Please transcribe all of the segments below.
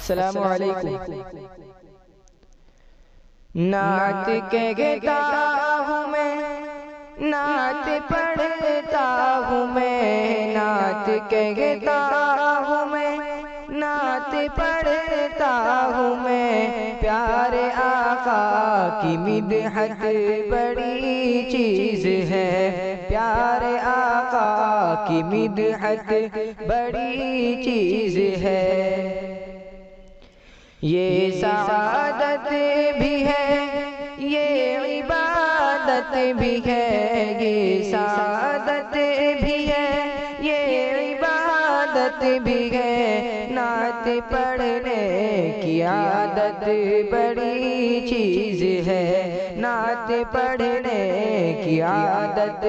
अस्सलामुअलैकुम नात कहता हूँ मैं, नात पढ़ता हूँ मैं। नात कहता हूँ मैं, नात पढ़ता हूँ मैं। प्यारे आका की मिदहत बड़ी चीज़ है। प्यारे आका की मिदहत बड़ी चीज़ है। ये सादत भी है ये इबादत भी है ये सादत भी है ये इबादत भी है। नात पढ़ने की आदत बड़ी चीज़ है नात पढ़ने की आदत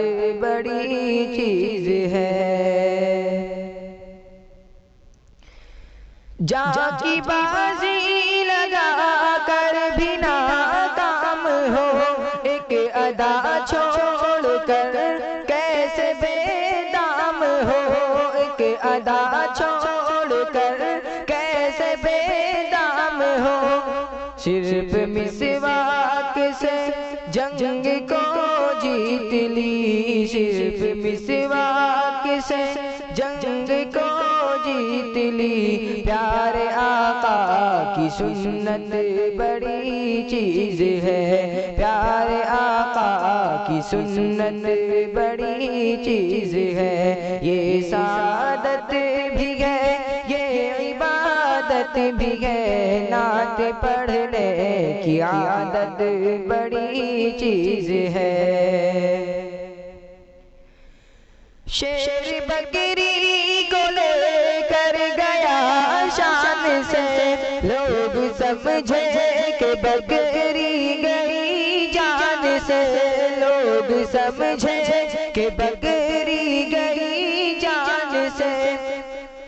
बड़ी चीज़ है। जाकी बाजी लगा कर भी ना काम हो। एक अदा छोड़ कर कैसे बेदाम हो। एक अदा छोड़ कर कैसे बेदाम हो। सिर्फ़ मिसवाक से जंग को जीत ली सिर्फ़ मिसवाक से जंग को जीत ली प्यारे आका की सुन्नत बड़ी चीज़ है। प्यार आका की सुन्नत बड़ी चीज़ है। ये सादत भी है इबादत भी है, नात पढ़ने की आदत बड़ी चीज़ है। शेर बकरी को लेकर गया शान से, लोग समझे के बकरी गई जान से, लोग समझे के बकरी गई जान से।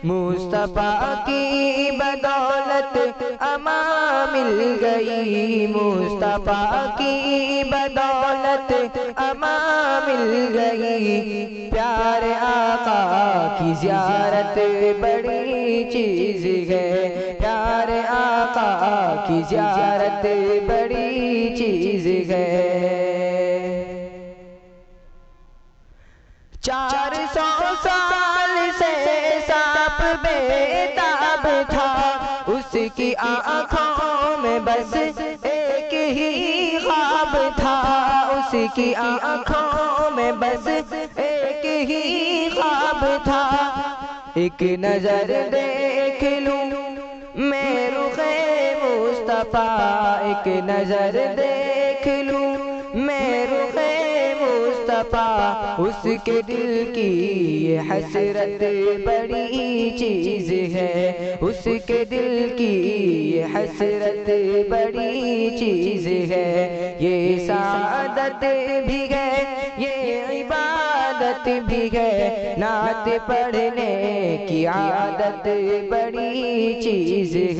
मुस्तफ़ा की बदौलत अमा मिल गई। मुस्तफ़ा की बदौलत अमा मिल गई। प्यार आका की जियारत बड़ी चीज़ है। प्यार आका की जियारत बड़ी चीज़ है। चार सौ साल से बेताब था। उसकी आँखों में बस एक ही ख्वाब था। उसकी आँखों में बस एक ही ख्वाब था। एक नज़र देख लूँ मैं रुखे मुस्तफ़ा। एक नज़र देख लूँ मैं रुखे मुस्तफ़ा उसके दिल की ये हसरत बड़ी चीज़ है। उसके दिल की ये हसरत बड़ी चीज़ है। ये सादत भी है, ये इबादत भी है। नात पढ़ने की आदत बड़ी चीज़ है।